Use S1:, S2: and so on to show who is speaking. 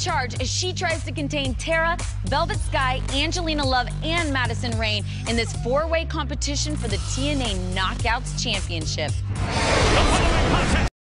S1: charge as she tries to contain Tara, Velvet Sky, Angelina Love, and Madison Rayne in this four-way competition for the TNA Knockouts Championship.